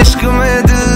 Acho que o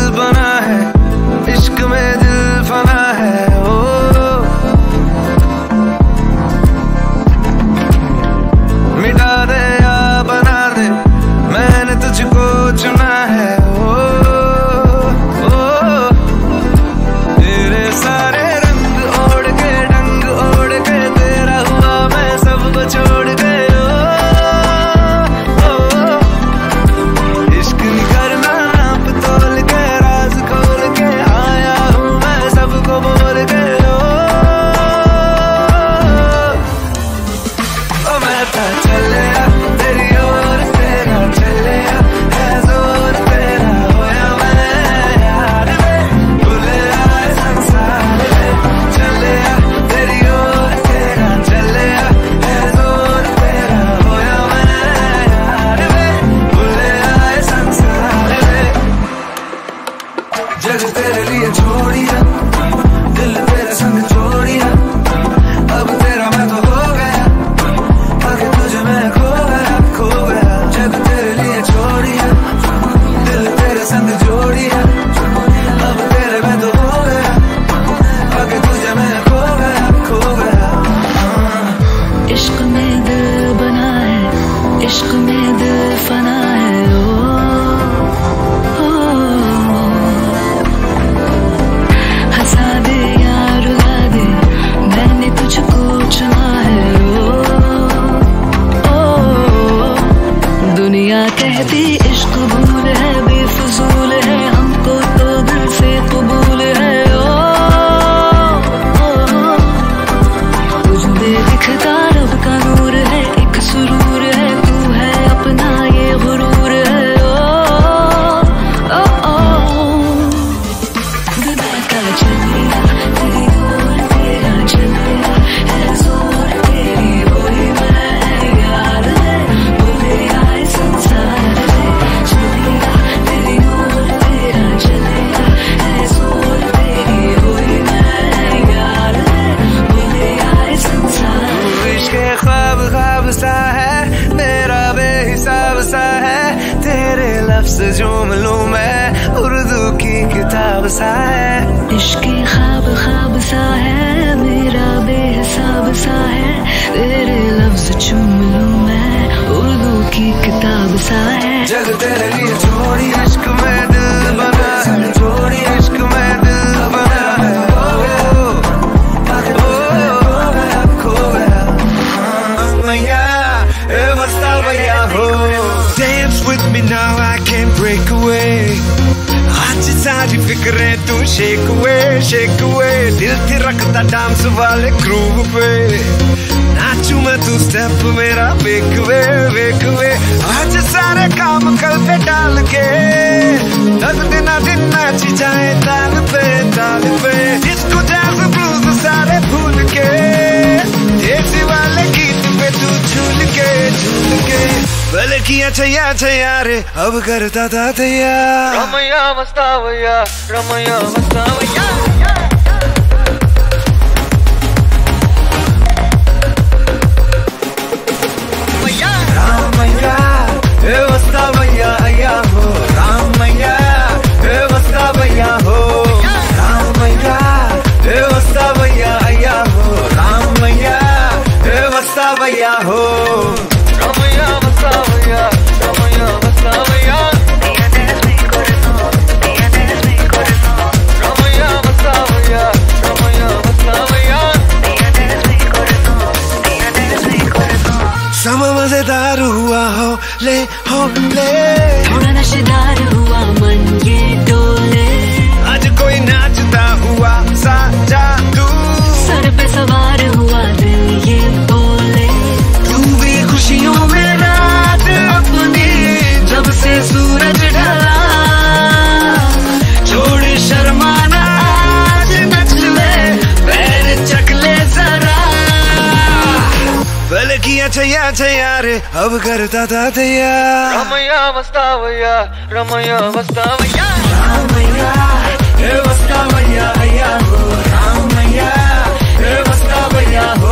fana. जुमलों में उर्दू की किताब सा है। इश्क खाब खाब सा है मेरा बेहसाब सा है। तेरे लफ्ज चुम लूँ मैं उर्दू की किताब सा है। जग तेरे लिए इश्क में दिल बना है। इश्क में दिल बना है। Dance with now. शेक हुए शेक हुए। दिल थी रखता डांस वाले ग्रूव पे। नाचू मैं तू स्टेप मेरा बेकवे वे वेक वे आज सारे काम कल पे डाल के। दस दिन दिन नाच जाए ताल के। पहले किया छैया छैया रे अब करता था तैयार। रमैया मस्ता भैया रमैया मस्ता भैया मज़ेदार हुआ हो ले हो ले। थोड़ा नशेदार छैया छैया रे अब करता था तैया। रमैया भैया रमैया वस्तावैया रामैया हे भैया हो रामैया। हे वस्तावैया हो